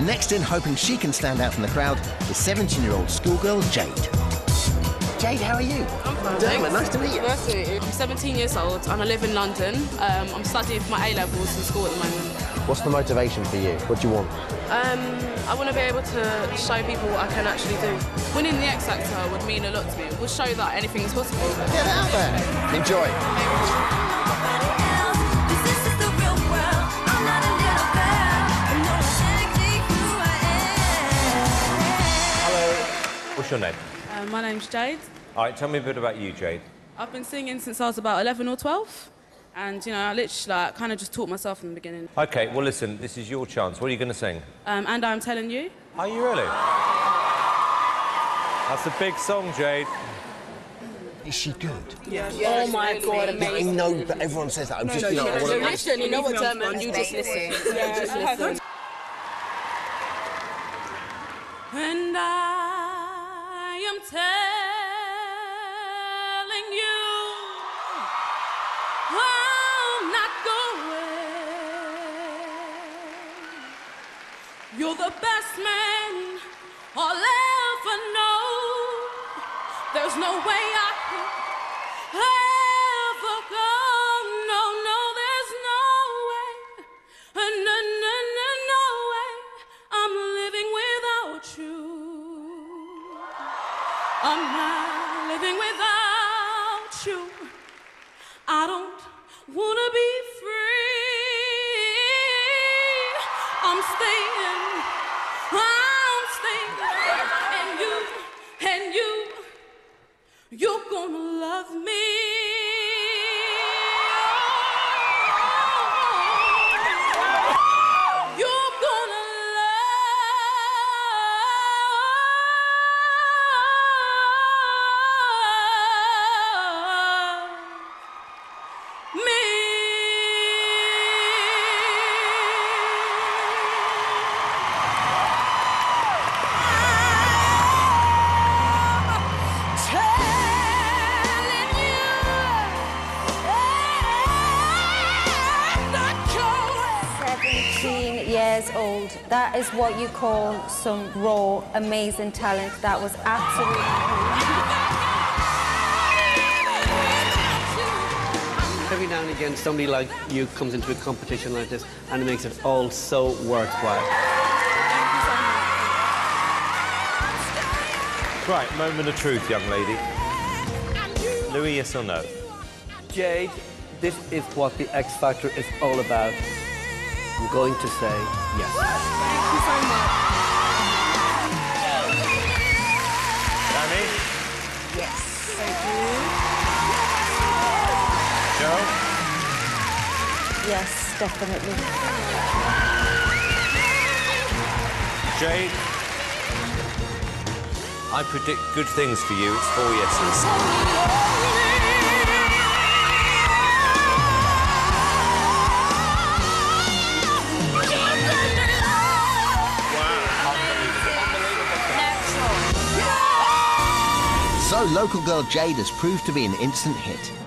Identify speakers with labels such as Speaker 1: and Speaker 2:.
Speaker 1: Next in, hoping she can stand out from the crowd, is 17-year-old schoolgirl Jade. Jade, how are you?
Speaker 2: I'm fine.
Speaker 1: Dermot, nice to meet you.
Speaker 2: Nice to meet you. I'm 17 years old and I live in London. Um, I'm studying for my A levels in school at the moment.
Speaker 3: What's the motivation for you? What do you want?
Speaker 2: Um, I want to be able to show people what I can actually do. Winning the X Factor would mean a lot to me. It would show that anything is possible.
Speaker 1: Get out there. Enjoy.
Speaker 4: What's your name?
Speaker 2: Uh, my name's Jade.
Speaker 4: All right, tell me a bit about you, Jade.
Speaker 2: I've been singing since I was about 11 or 12. And, you know, I literally like, kind of just taught myself in the beginning.
Speaker 4: Okay, well, listen, this is your chance. What are you going to sing?
Speaker 2: Um, and I'm telling you.
Speaker 4: Are you really? That's a big song, Jade.
Speaker 1: Is she good?
Speaker 2: Oh my God, amazing.
Speaker 1: I know, but everyone says that. I'm just, you know, I wanna-
Speaker 2: Listen, you know what, Dermot? You just listen. You just listen. And I am telling you, I'm not going. You're the best man I'll ever know. There's no way I could I'm not living without
Speaker 5: years old. That is what you call some raw, amazing talent. That was absolutely.
Speaker 6: Every now and again, somebody like you comes into a competition like this and it makes it all so worthwhile.
Speaker 4: Right, moment of truth, young lady. Louis, yes or no?
Speaker 6: Jade, this is what the X Factor is all about. I'm going to say yes.
Speaker 2: Thank you so much.
Speaker 4: Dannii?
Speaker 5: Yes.
Speaker 4: Joe?
Speaker 5: Yes, definitely.
Speaker 4: Jade? I predict good things for you. It's four yeses.
Speaker 1: So, local girl Jade has proved to be an instant hit.